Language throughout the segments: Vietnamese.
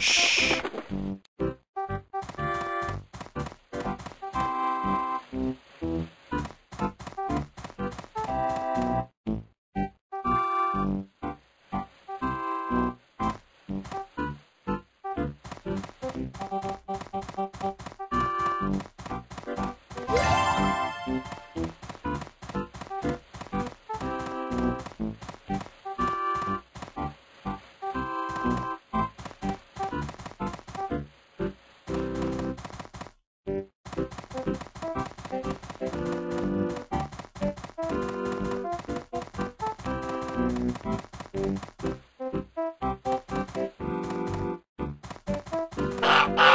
Shh.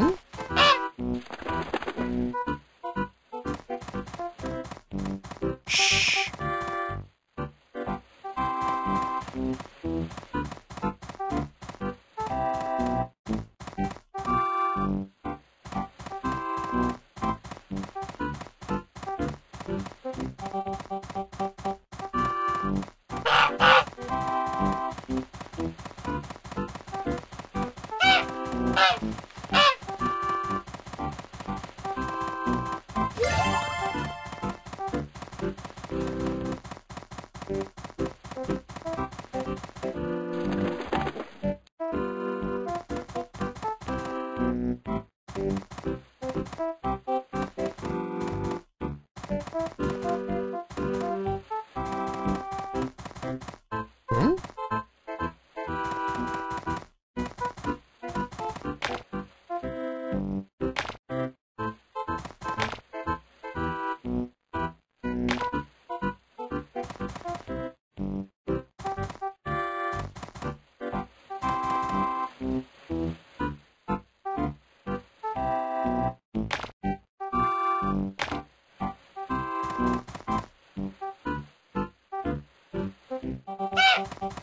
Hmm? Bye.